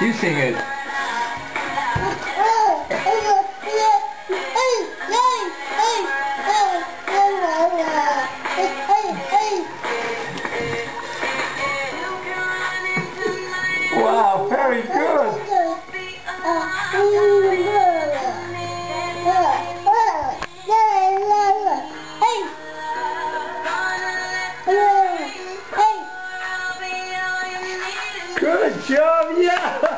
You sing it. Wow, very good. Good job, yeah!